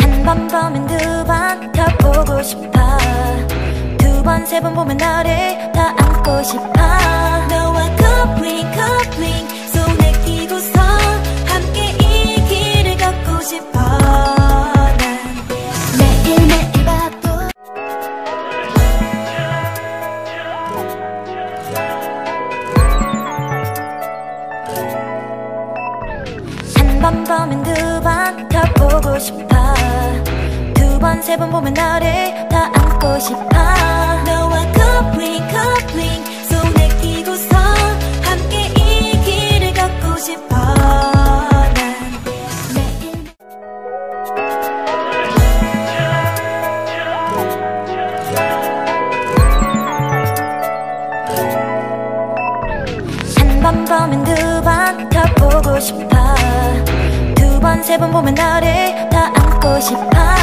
한번 보면 두 번 더 보고 싶어. 두 번 세 번 보면 너를 더 안고 싶어. 한 번 보면 두 번 더 보고 싶어. 두 번 세 번 보면 너를 더 안고 싶어. 너와 커플링 손에 끼고서 함께 이 길을 걷고 싶어. 한 번 보면 두 번 더 보고 싶어 세 번 보면 너를 더 안고 싶어